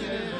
Yeah.